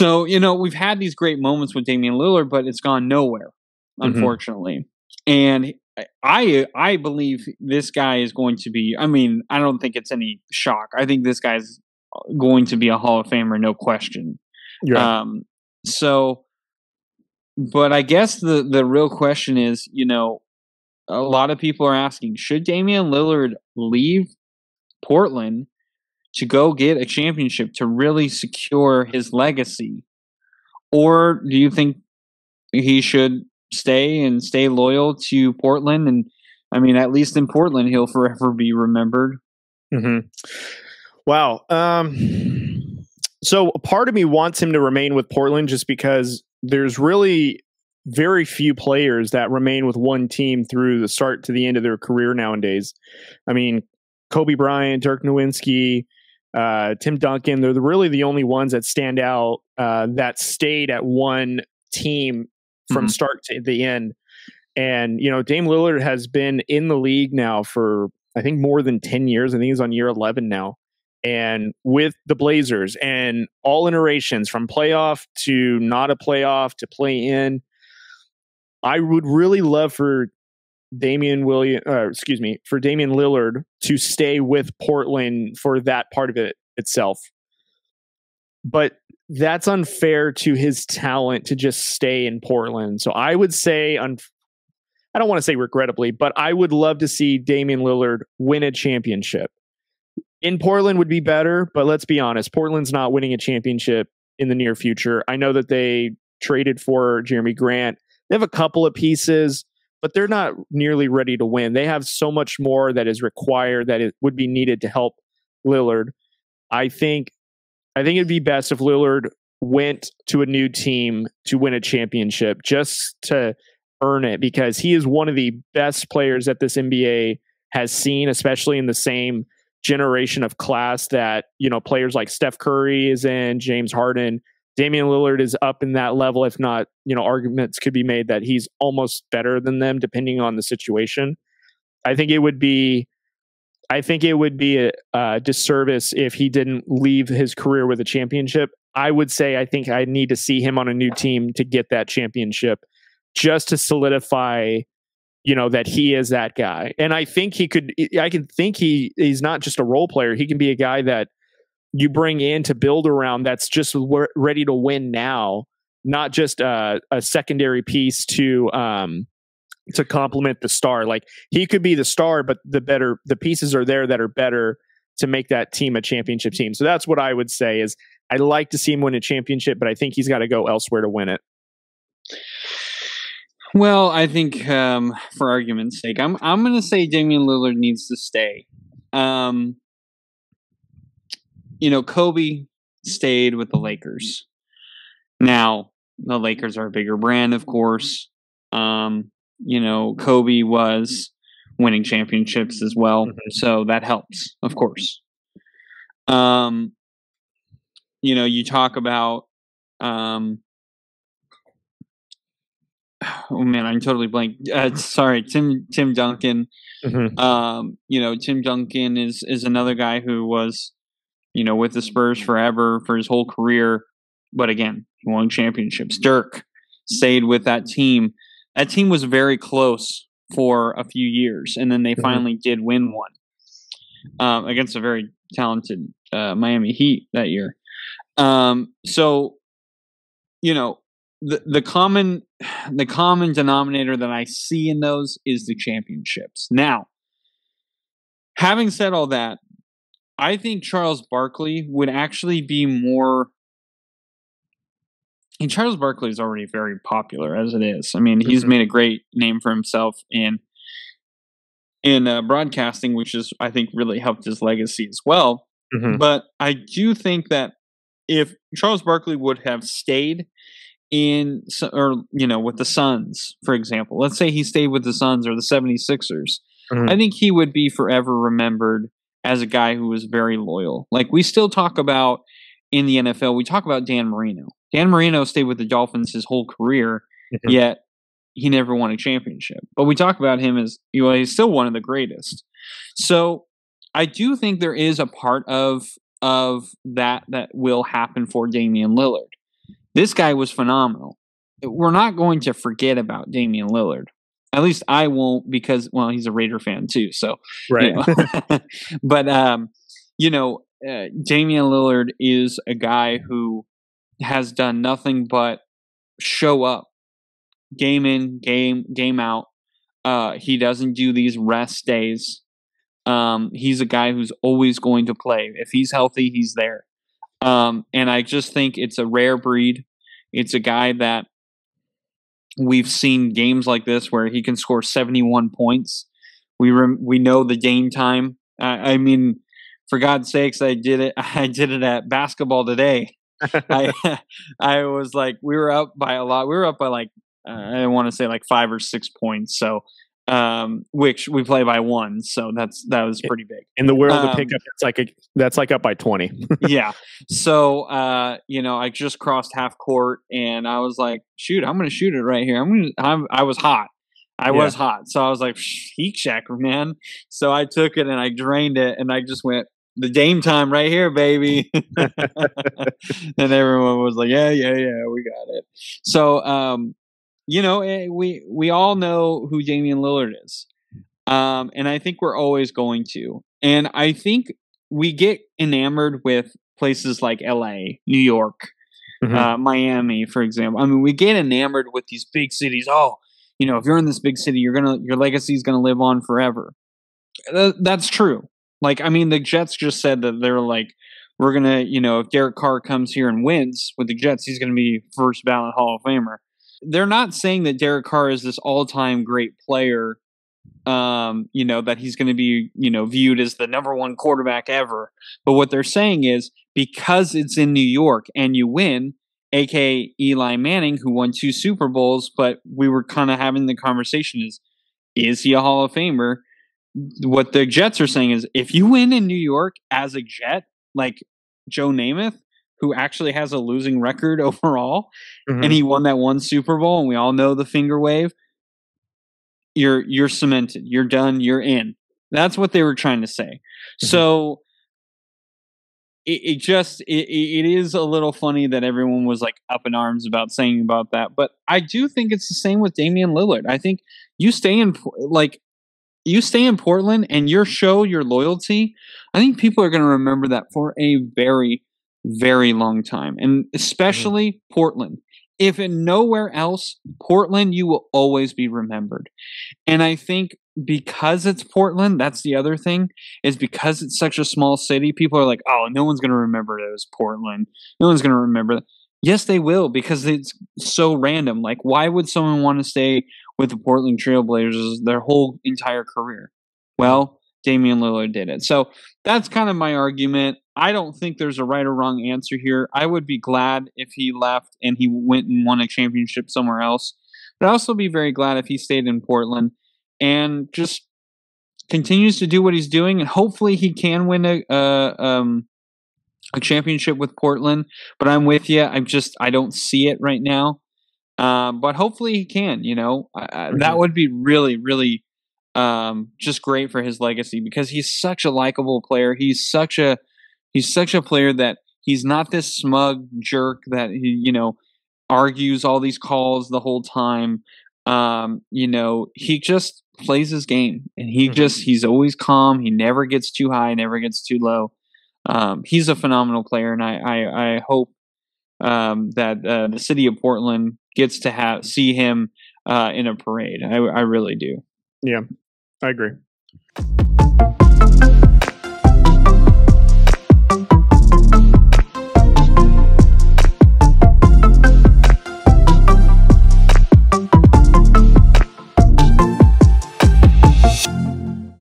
So, you know, we've had these great moments with Damian Lillard, but it's gone nowhere, Mhm. unfortunately. And I I believe this guy is going to be I mean, I don't think it's any shock. I think this guy's going to be a Hall of Famer, no question. Yeah. Um so but I guess the the real question is, you know, a lot of people are asking, should Damian Lillard leave Portland to go get a championship to really secure his legacy? Or do you think he should stay and stay loyal to Portland and I mean at least in Portland he'll forever be remembered. hmm Wow. Um, so part of me wants him to remain with Portland just because there's really very few players that remain with one team through the start to the end of their career nowadays. I mean, Kobe Bryant, Dirk Nowitzki, uh, Tim Duncan, they're really the only ones that stand out uh, that stayed at one team from Mhm. start to the end. And, you know, Dame Lillard has been in the league now for, I think, more than 10 years. I think he's on year 11 now. And with the Blazers and all iterations from playoff to not a playoff to play in, I would really love for Damian William, uh, excuse me, for Damian Lillard to stay with Portland for that part of it itself. But that's unfair to his talent to just stay in Portland. So I would say, un- I don't want to say regrettably, but I would love to see Damian Lillard win a championship. In Portland would be better, but let's be honest, Portland's not winning a championship in the near future. I know that they traded for Jerami Grant. They have a couple of pieces, but they're not nearly ready to win. They have so much more that is required that it would be needed to help Lillard. I think I think it'd be best if Lillard went to a new team to win a championship just to earn it because he is one of the best players that this NBA has seen, especially in the same generation of class that, you know, players like Steph Curry is in, James Harden, Damian Lillard is up in that level. If not, you know, arguments could be made that he's almost better than them depending on the situation. I think it would be I think it would be a, a disservice if he didn't leave his career with a championship. I would say I think I need to see him on a new team to get that championship just to solidify you know that he is that guy. And I think he could I can think he he's not just a role player. He can be a guy that you bring in to build around that's just ready to win now, not just a, a secondary piece to um to complement the star. Like he could be the star, but the better the pieces are there that are better to make that team a championship team. So that's what I would say is I like to see him win a championship, but I think he's got to go elsewhere to win it. Well, I think um, for argument's sake, I'm I'm going to say Damian Lillard needs to stay. Um, you know, Kobe stayed with the Lakers. Now, the Lakers are a bigger brand, of course. Um, you know, Kobe was winning championships as well, Mhm. so that helps, of course. Um, you know, you talk about um, oh man, I'm totally blank. Uh, sorry, Tim Tim Duncan. Mhm. Um, you know, Tim Duncan is is another guy who was, you know, with the Spurs forever for his whole career. But again, he won championships. Dirk stayed with that team. That team was very close for a few years, and then they Mhm. finally did win one um, against a very talented uh, Miami Heat that year. Um, so, you know, the the common the common denominator that I see in those is the championships. Now, having said all that, I think Charles Barkley would actually be more. And Charles Barkley is already very popular as it is. I mean, he's Mhm. made a great name for himself in in uh, broadcasting, which is I think really helped his legacy as well. Mhm. But I do think that if Charles Barkley would have stayed in, or, you know, with the Suns, for example, let's say he stayed with the Suns or the 76ers, Mhm. I think he would be forever remembered as a guy who was very loyal. Like we still talk about in the NFL, we talk about Dan Marino. Dan Marino stayed with the Dolphins his whole career, Mhm. yet he never won a championship. But we talk about him as you know, he's still one of the greatest. So I do think there is a part of of that that will happen for Damian Lillard. This guy was phenomenal. We're not going to forget about Damian Lillard. At least I won't because well, he's a Raider fan too. So right. You know. but um, you know, uh, Damian Lillard is a guy who has done nothing but show up, game in, game game out. Uh, he doesn't do these rest days. Um, he's a guy who's always going to play. If he's healthy, he's there. Um, and I just think it's a rare breed. It's a guy that we've seen games like this where he can score 71 points. We rem- we know the game time. I, I mean, for God's sakes, I did it. I did it at basketball today. I I was like, we were up by a lot. We were up by like uh, I want to say like five or six points. So um, which we play by one, so that's that was pretty big. In the world um, of pickup, it's like a, that's like up by twenty. yeah. So uh, you know, I just crossed half court, and I was like, "Shoot, I'm going to shoot it right here." I'm to I was hot. I yeah. was hot, so I was like, "Heat checker, man." So I took it and I drained it, and I just went the Dame time right here, baby. and everyone was like, "Yeah, yeah, yeah, we got it." So um, you know, eh, we we all know who Damian Lillard is, um, and I think we're always going to. And I think we get enamored with places like L.A., New York, mm-hmm. uh, Miami, for example. I mean, we get enamored with these big cities. Oh, you know, if you're in this big city, you're gonna your legacy is gonna live on forever. Uh, that's true. Like, I mean, the Jets just said that they're like, we're gonna, you know, if Derek Carr comes here and wins with the Jets, he's gonna be first ballot Hall of Famer they're not saying that Derek Carr is this all-time great player. Um, you know that he's going to be, you know, viewed as the number one quarterback ever. But what they're saying is because it's in New York and you win, aka Eli Manning, who won two Super Bowls, but we were kind of having the conversation is, is he a Hall of Famer? What the Jets are saying is, if you win in New York as a Jet, like Joe Namath, who actually has a losing record overall, mm-hmm. and he won that one Super Bowl, and we all know the finger wave. You're you're cemented. You're done. You're in. That's what they were trying to say. Mm-hmm. So it, it just it, it is a little funny that everyone was like up in arms about saying about that, but I do think it's the same with Damian Lillard. I think you stay in like you stay in Portland and you show your loyalty. I think people are going to remember that for a very very long time, and mm-hmm. especially mm-hmm. Portland. If in nowhere else, Portland, you will always be remembered. And I think because it's Portland, that's the other thing, is because it's such a small city, people are like, oh, no one's going to remember it as Portland. No one's going to remember that. Yes, they will because it's so random. Like, why would someone want to stay with the Portland Trailblazers their whole entire career? Well, Damian Lillard did it. So that's kind of my argument. I don't think there's a right or wrong answer here. I would be glad if he left and he went and won a championship somewhere else. But I'd also be very glad if he stayed in Portland and just continues to do what he's doing. And hopefully he can win a, uh, um, a championship with Portland. But I'm with you. I'm just, I don't see it right now. Uh, but hopefully he can, you know, mm-hmm. that would be really, really um, just great for his legacy because he's such a likable player. He's such a he's such a player that he's not this smug jerk that he you know argues all these calls the whole time. Um, you know, he just plays his game and he mm-hmm. just he's always calm. He never gets too high, never gets too low. Um, he's a phenomenal player, and I I, I hope um, that uh, the city of Portland gets to have see him uh, in a parade. I, I really do. Yeah, I agree.